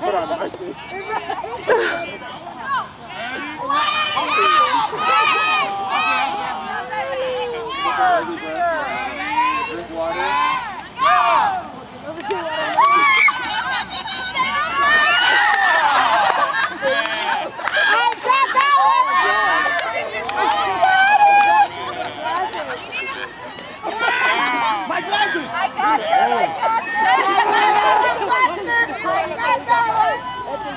My glasses! I got them, I got them.